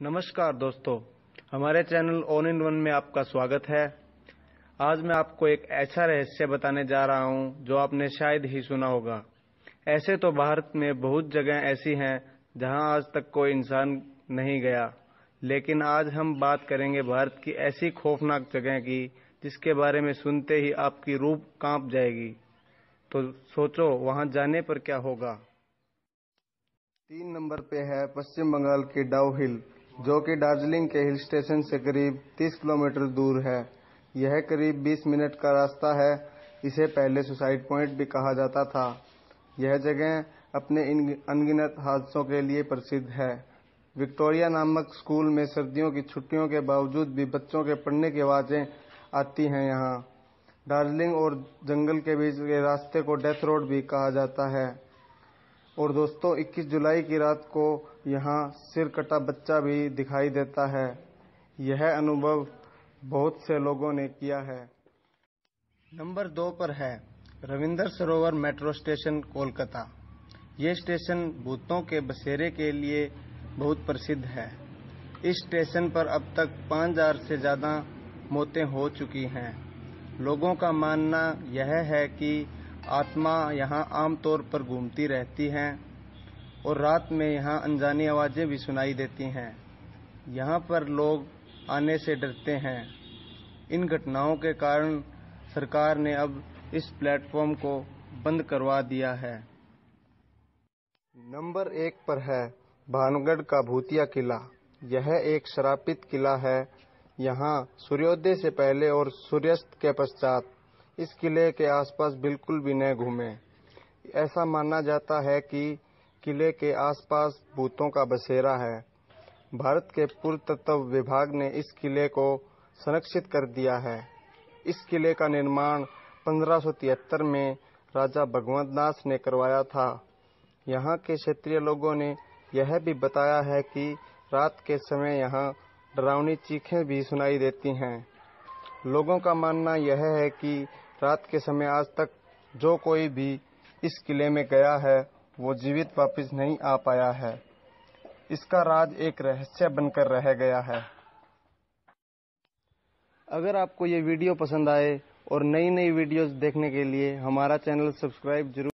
नमस्कार दोस्तों, हमारे चैनल ऑन इन वन में आपका स्वागत है। आज मैं आपको एक ऐसा रहस्य बताने जा रहा हूँ जो आपने शायद ही सुना होगा। ऐसे तो भारत में बहुत जगह ऐसी हैं जहाँ आज तक कोई इंसान नहीं गया, लेकिन आज हम बात करेंगे भारत की ऐसी खौफनाक जगह की, जिसके बारे में सुनते ही आपकी रूप काँप जाएगी। तो सोचो, वहाँ जाने पर क्या होगा? तीन नंबर पे है पश्चिम बंगाल के डाउ हिल। जो कि दार्जिलिंग के हिल स्टेशन से करीब 30 किलोमीटर दूर है। यह करीब 20 मिनट का रास्ता है। इसे पहले सुसाइड पॉइंट भी कहा जाता था। यह जगह अपने अनगिनत हादसों के लिए प्रसिद्ध है। विक्टोरिया नामक स्कूल में सर्दियों की छुट्टियों के बावजूद भी बच्चों के पढ़ने की आवाज़ें आती हैं यहाँ। दार्जिलिंग और जंगल के बीच के रास्ते को डेथ रोड भी कहा जाता है। और दोस्तों 21 जुलाई की रात को यहाँ सिर कटा बच्चा भी दिखाई देता है। यह अनुभव बहुत से लोगों ने किया है। नंबर दो पर है, रविंदर सरोवर मेट्रो स्टेशन, कोलकाता। ये स्टेशन भूतों के बसेरे के लिए बहुत प्रसिद्ध है। इस स्टेशन पर अब तक 5000 से ज़्यादा मौतें हो चुकी हैं। लोगों का मानना यह है कि आत्मा यहाँ आमतौर पर घूमती रहती हैं और रात में यहाँ अनजानी आवाज़ें भी सुनाई देती हैं। यहाँ पर लोग आने से डरते हैं। इन घटनाओं के कारण सरकार ने अब इस प्लेटफॉर्म को बंद करवा दिया है। नंबर एक पर है भानगढ़ का भूतिया किला। यह एक शरापित किला है। यहाँ सूर्योदय से पहले और सूर्यास्त के पश्चात इस किले के आसपास बिल्कुल भी न घूमें। ऐसा माना जाता है कि किले के आसपास भूतों का बसेरा है। भारत के पुरातत्व विभाग ने इस किले को संरक्षित कर दिया है। इस किले का निर्माण 1573 में राजा भगवंत दास ने करवाया था। यहाँ के क्षेत्रीय लोगों ने यह भी बताया है कि रात के समय यहाँ डरावनी चीखें भी सुनाई देती हैं। लोगों का मानना यह है कि रात के समय आज तक जो कोई भी इस किले में गया है, वो जीवित वापस नहीं आ पाया है। इसका राज एक रहस्य बनकर रह गया है। अगर आपको ये वीडियो पसंद आए और नई नई वीडियोस देखने के लिए हमारा चैनल सब्सक्राइब ज़रूर